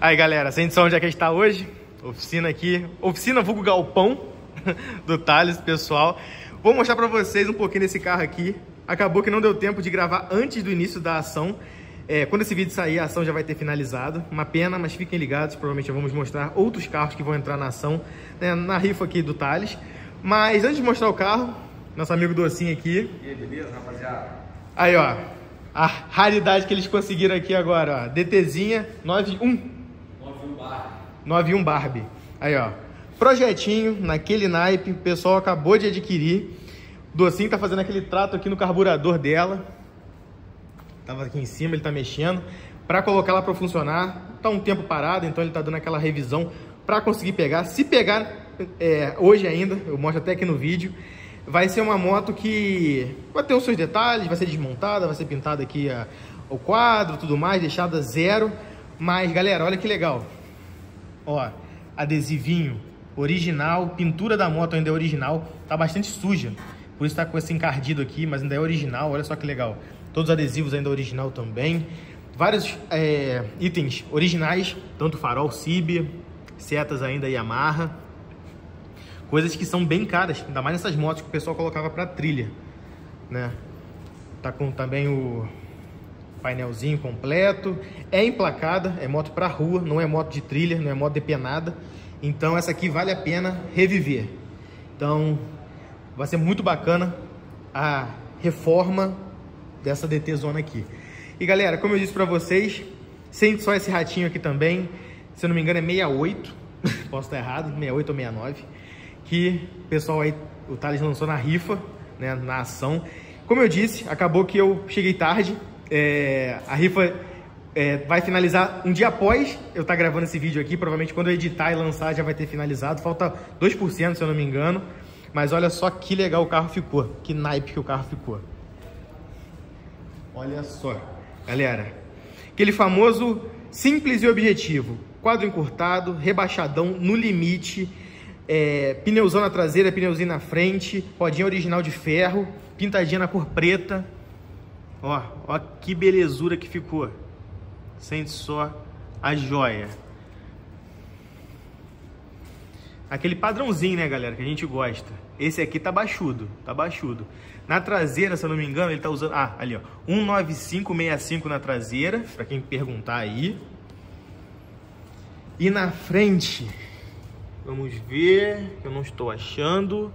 Aí, galera, sente só onde é que a gente tá hoje? Oficina aqui, oficina vulgo galpão do Thales, pessoal. Vou mostrar pra vocês um pouquinho desse carro aqui. Acabou que não deu tempo de gravar antes do início da ação. É, quando esse vídeo sair, a ação já vai ter finalizado. Uma pena, mas fiquem ligados, provavelmente vamos mostrar outros carros que vão entrar na ação, né, na rifa aqui do Thales. Mas antes de mostrar o carro, nosso amigo Docinho aqui. E aí, beleza, rapaziada? Aí, ó, a raridade que eles conseguiram aqui agora, ó, DTzinha 91. 91 bar. 91 Barbie. Aí, ó. Projetinho, naquele naipe, o pessoal acabou de adquirir. O Docinho tá fazendo aquele trato aqui no carburador dela. Tava aqui em cima, ele tá mexendo. Pra colocar ela pra funcionar. Tá um tempo parado, então ele tá dando aquela revisão pra conseguir pegar. Se pegar é, hoje ainda, eu mostro até aqui no vídeo, vai ser uma moto que vai ter os seus detalhes, vai ser desmontada, vai ser pintada aqui a, o quadro, tudo mais, deixada zero. Mas, galera, olha que legal. Ó, adesivinho original, pintura da moto ainda é original, tá bastante suja. Por isso tá com esse encardido aqui, mas ainda é original, olha só que legal. Todos os adesivos ainda original também. Vários é, itens originais, tanto farol Cib, setas ainda Yamaha. Coisas que são bem caras, ainda mais nessas motos que o pessoal colocava para trilha, né? Tá com também o painelzinho completo. É emplacada, é moto para rua, não é moto de trilha, não é moto depenada. Então essa aqui vale a pena reviver. Então vai ser muito bacana a reforma dessa DT Zona aqui. E galera, como eu disse para vocês, sente só esse ratinho aqui também. Se eu não me engano é 68, posso estar errado, 68 ou 69. Que o pessoal aí, o Thales lançou na rifa, né, na ação. Como eu disse, acabou que eu cheguei tarde. É, a rifa é, vai finalizar um dia após eu estar tá gravando esse vídeo aqui. Provavelmente quando eu editar e lançar já vai ter finalizado. Falta 2%, se eu não me engano. Mas olha só que legal o carro ficou. Que naipe que o carro ficou. Olha só, galera. Aquele famoso simples e objetivo. Quadro encurtado, rebaixadão, no limite. É, pneuzão na traseira, pneuzinho na frente. Rodinha original de ferro. Pintadinha na cor preta. Ó, ó que belezura que ficou. Sente só a joia. Aquele padrãozinho, né, galera, que a gente gosta. Esse aqui tá baixudo, tá baixudo. Na traseira, se eu não me engano, ele tá usando... Ah, ali, ó. 19565 na traseira, pra quem perguntar aí. E na frente, vamos ver, eu não estou achando.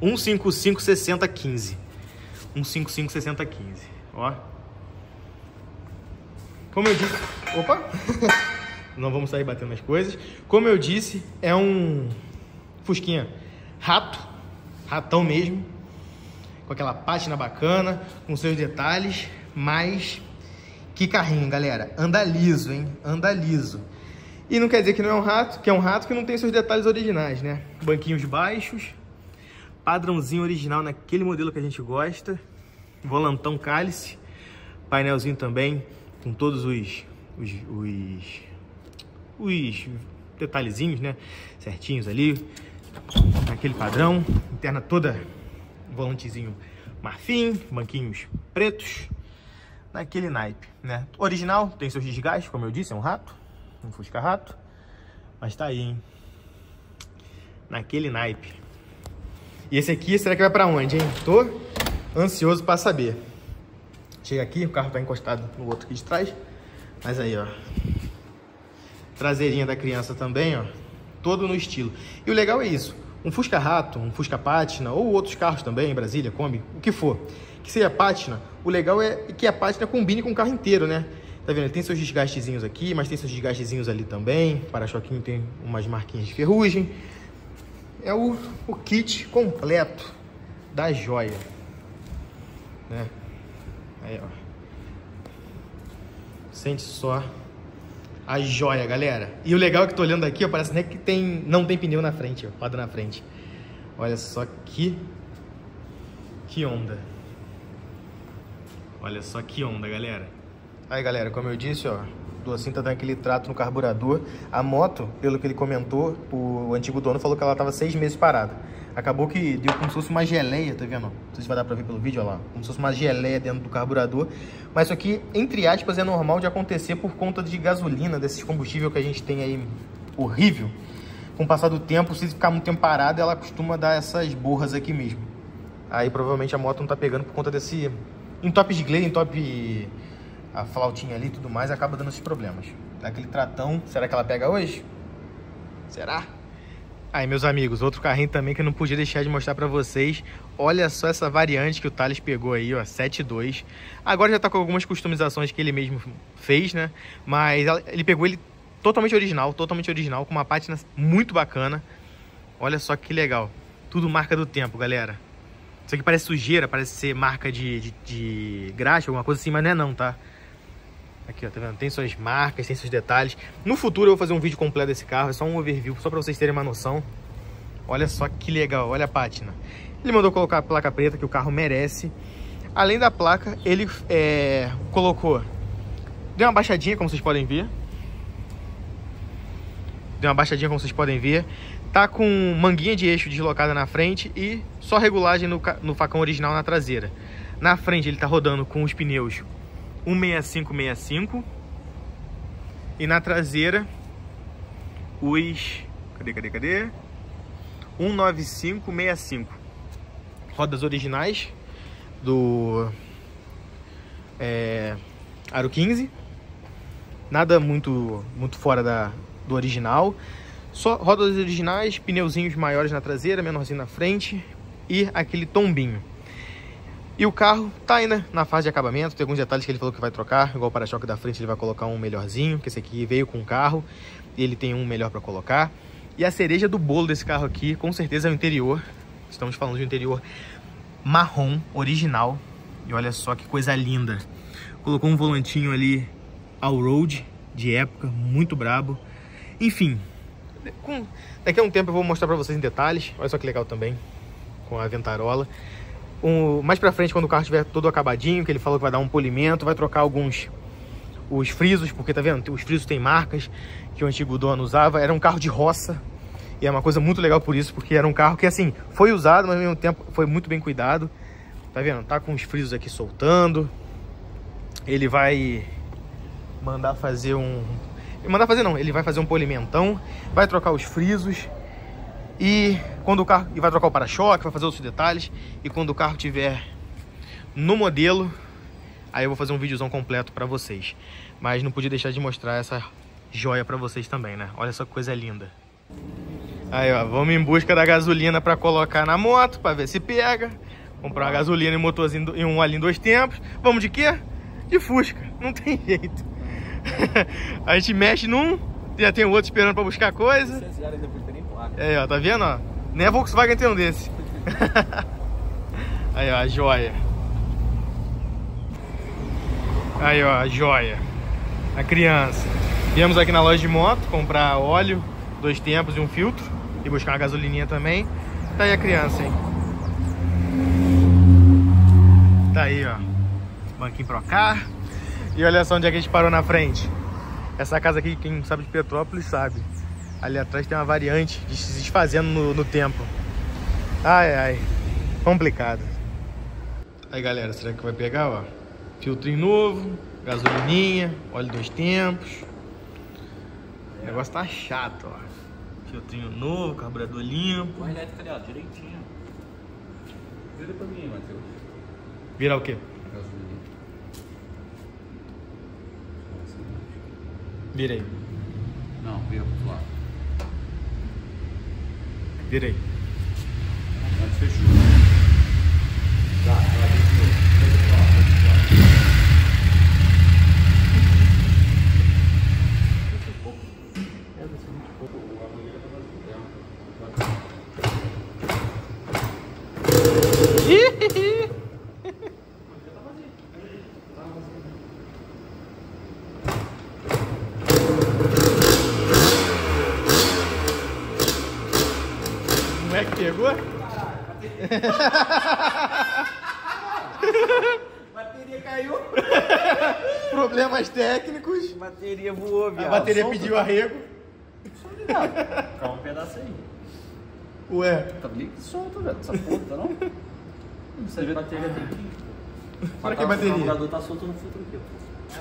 1556015. 1556015, ó. Como eu disse... Opa! Não vamos sair batendo as coisas. Como eu disse, é um Fusquinha rato, ratão mesmo. Com aquela pátina bacana, com seus detalhes. Mas que carrinho, galera. Anda liso, hein? Anda liso. E não quer dizer que não é um rato, que é um rato que não tem seus detalhes originais, né? Banquinhos baixos. Padrãozinho original naquele modelo que a gente gosta. Volantão cálice. Painelzinho também com todos os, os, os, os detalhezinhos, né? Certinhos ali, naquele padrão. Interna toda, volantezinho marfim, banquinhos pretos, naquele naipe, né? Original, tem seus desgastes, como eu disse, é um rato, um Fusca rato, mas tá aí, hein? Naquele naipe. E esse aqui, será que vai pra onde, hein? Tô ansioso pra saber. Chega aqui, o carro tá encostado no outro aqui de trás. Mas aí, ó. Traseirinha da criança também, ó. Todo no estilo. E o legal é isso. Um Fusca Rato, um Fusca Pátina, ou outros carros também, Brasília, Kombi, o que for. Que seja Pátina, o legal é que a Pátina combine com o carro inteiro, né? Tá vendo? Tem seus desgastezinhos aqui, mas tem seus desgastezinhos ali também. Para-choquinho tem umas marquinhas de ferrugem. É o, o kit completo da joia. Né? Aí, ó. Sente só a joia, galera. E o legal é que tô olhando aqui, ó, parece nem que tem, não tem pneu na frente, ó, roda na frente. Olha só que que onda. Olha só que onda, galera. Aí, galera, como eu disse, ó, do tá dando aquele trato no carburador. A moto, pelo que ele comentou, o antigo dono falou que ela tava seis meses parada. Acabou que deu como se fosse uma geleia, tá vendo? Não sei se vai dar pra ver pelo vídeo, olha lá. Como se fosse uma geleia dentro do carburador. Mas isso aqui, entre aspas, é normal de acontecer por conta de gasolina, desses combustível que a gente tem aí horrível. Com o passar do tempo, se ficar muito tempo parado, ela costuma dar essas borras aqui mesmo. Aí provavelmente a moto não tá pegando por conta desse... Em top de glare, em top a flautinha ali e tudo mais, acaba dando esses problemas. Daquele tratão, será que ela pega hoje? Será? Aí, meus amigos, outro carrinho também que eu não podia deixar de mostrar pra vocês. Olha só essa variante que o Thales pegou aí, ó, 7.2. Agora já tá com algumas customizações que ele mesmo fez, né? Mas ele pegou ele totalmente original, totalmente original, com uma pátina muito bacana. Olha só que legal. Tudo marca do tempo, galera. Isso aqui parece sujeira, parece ser marca de, de, de graxa, alguma coisa assim, mas não é não, tá? Aqui, ó, tá vendo? Tem suas marcas, tem seus detalhes. No futuro eu vou fazer um vídeo completo desse carro, é só um overview, só pra vocês terem uma noção. Olha só que legal, olha a pátina. Ele mandou colocar a placa preta, que o carro merece. Além da placa, ele é, colocou... Deu uma baixadinha, como vocês podem ver. Deu uma baixadinha, como vocês podem ver. Tá com manguinha de eixo deslocada na frente e só regulagem no, no facão original na traseira. Na frente ele tá rodando com os pneus 16565 e na traseira os cadê cadê cadê? 19565 rodas originais do é, Aro 15 nada muito muito fora da, do original. Só rodas originais pneuzinhos maiores na traseira menorzinho na frente e aquele tombinho e o carro tá ainda na fase de acabamento, tem alguns detalhes que ele falou que vai trocar, igual o para-choque da frente ele vai colocar um melhorzinho, que esse aqui veio com o carro, ele tem um melhor para colocar. E a cereja do bolo desse carro aqui, com certeza é o interior. Estamos falando de um interior marrom, original. E olha só que coisa linda. Colocou um volantinho ali all-road, de época, muito brabo. Enfim, com... daqui a um tempo eu vou mostrar para vocês em detalhes. Olha só que legal também, com a Ventarola. Um, mais pra frente, quando o carro estiver todo acabadinho, que ele falou que vai dar um polimento, vai trocar alguns os frisos, porque tá vendo? Os frisos tem marcas que o antigo dono usava. Era um carro de roça e é uma coisa muito legal por isso, porque era um carro que, assim, foi usado, mas ao mesmo tempo foi muito bem cuidado. Tá vendo? Tá com os frisos aqui soltando. Ele vai mandar fazer um... Mandar fazer não, ele vai fazer um polimentão, vai trocar os frisos e quando o carro e vai trocar o para-choque, vai fazer outros detalhes. E quando o carro tiver no modelo, aí eu vou fazer um videozão completo para vocês. Mas não podia deixar de mostrar essa joia para vocês também, né? Olha só que coisa linda. Aí, ó, vamos em busca da gasolina para colocar na moto, para ver se pega. Comprar uma gasolina e um motorzinho e um ali em dois tempos. Vamos de quê? De Fusca, não tem jeito. a gente mexe num, já tem o outro esperando para buscar coisa. Aí, ó, tá vendo, ó? Nem a Volkswagen tem um desse. Aí, ó, a joia. Aí, ó, a joia. A criança. Viemos aqui na loja de moto comprar óleo, dois tempos e um filtro. E buscar uma gasolininha também. Tá aí a criança, hein? Tá aí, ó. Banquinho Procar. E olha só onde é que a gente parou na frente. Essa casa aqui, quem sabe de Petrópolis sabe. Ali atrás tem uma variante de se desfazendo no, no tempo. Ai, ai. Complicado. Aí, galera, será que vai pegar, ó? Filtrinho novo, gasolininha, óleo dois tempos. O negócio tá chato, ó. Filtrinho novo, carburador limpo. O elétrico ali, ó, direitinho. Vira pra mim, Matheus. Virar o quê? Gasolina. Virei. Não, vira pro outro lado. Virei. Antes fechou. Tá, vai de novo. Vira pro lado, vira pro lado. Como é que pegou? Bateria caiu. Problemas técnicos. Bateria voou, A viado. bateria Solta. pediu arrego. Calma um pedaço aí. Ué, Tá meio que solto, velho. Essa tá não? Não sei, A bateria tem que. Pra que bateria? O carburador tá solto no filtro aqui, ó.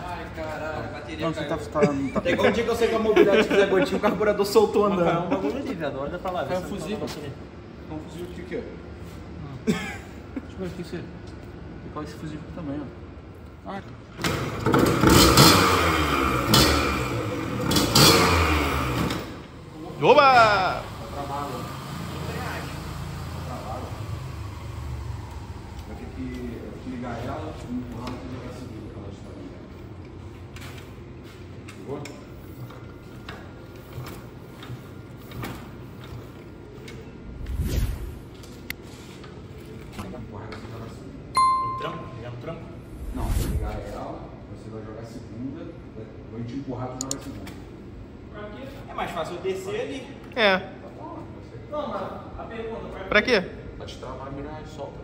Ai, caralho, a bateria Não, você caiu. tá, tá, não tá É igual o dia que eu sei que a mobilidade fizer gotinha, o carburador soltou Mas caiu um andando. bagulho ali, viado. Olha pra lá. vê Caiu se um tá fusível. na bateria. Não, fuzil aqui, ó. Deixa eu ver aqui se. Igual esse aqui também, ó. Ah, Oba! Vai ter que ligar ela e empurrar vou te empurrar para jogar a segunda. É mais fácil eu descer ali. É. Tá bom, mas a pergunta vai. Pra quê? Pra te travar a embreagem, solta.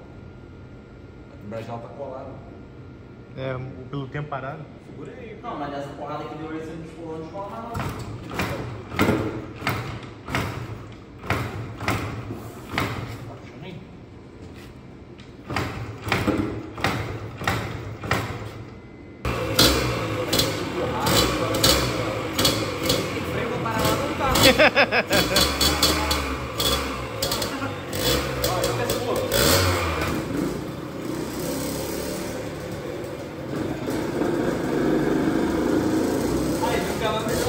A embreagem ela tá colada. É, pelo tempo parado. Segura aí. Não, mas essa porrada que deu aí você não descolou, não descola mais não. Tá puxando aí? Freio vou parar lá no carro. Ó, eu peço pouco. Aí, fica lá melhor.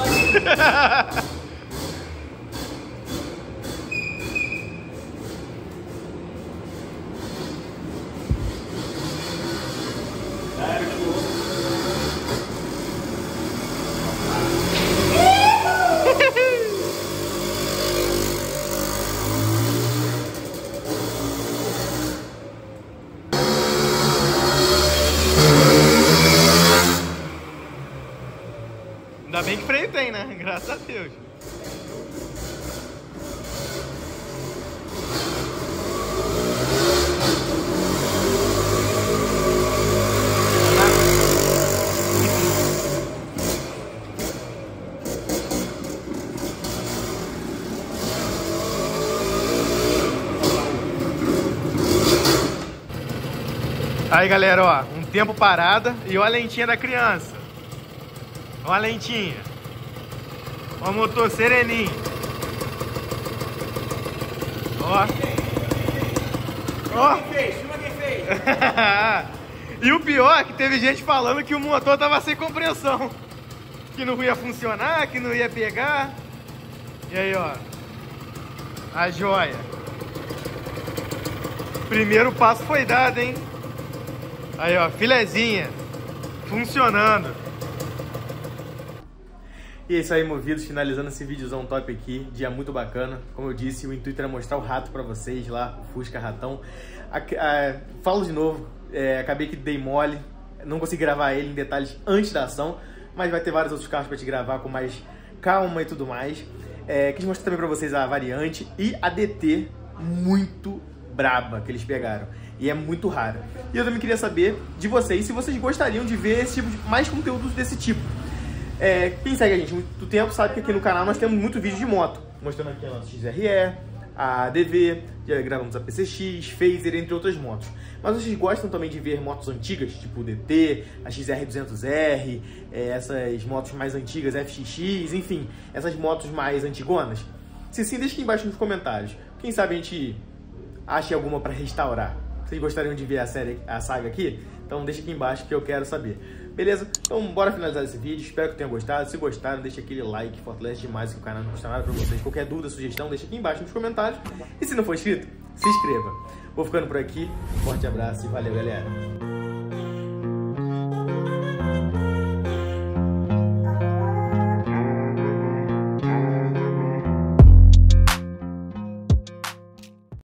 Ainda bem que freio tem, né? Graças a Deus. Aí galera, ó, um tempo parada e olha a lentinha da criança. Olha a lentinha. Ó o motor sereninho. Ó. Ó. E o pior é que teve gente falando que o motor tava sem compressão. Que não ia funcionar, que não ia pegar. E aí, ó. A joia. Primeiro passo foi dado, hein? Aí, ó, filezinha. Funcionando. E é isso aí, movidos, finalizando esse videozão top aqui, dia muito bacana. Como eu disse, o intuito era mostrar o rato pra vocês lá, o Fusca Ratão. Ac- ah, falo de novo, é, acabei que dei mole, não consegui gravar ele em detalhes antes da ação, mas vai ter vários outros carros pra te gravar com mais calma e tudo mais. É, quis mostrar também pra vocês a variante e a DT muito braba que eles pegaram. E é muito rara. E eu também queria saber de vocês se vocês gostariam de ver esse tipo de, mais conteúdos desse tipo. É, quem segue a gente muito tempo sabe que aqui no canal nós temos muito vídeo de moto, mostrando aqui a nossa XRE, a ADV, já gravamos a PCX, Phaser, entre outras motos. Mas vocês gostam também de ver motos antigas, tipo o DT, a XR200R, é, essas motos mais antigas, FXX, enfim, essas motos mais antigonas? Se sim, deixa aqui embaixo nos comentários. Quem sabe a gente ache alguma para restaurar. Vocês gostariam de ver a série, a saga aqui? Então deixa aqui embaixo que eu quero saber. Beleza? Então bora finalizar esse vídeo. Espero que tenham gostado. Se gostaram, deixa aquele like, fortalece demais que o canal não custa nada pra vocês. Qualquer dúvida, sugestão, deixa aqui embaixo nos comentários. E se não for inscrito, se inscreva. Vou ficando por aqui. Forte abraço e valeu, galera.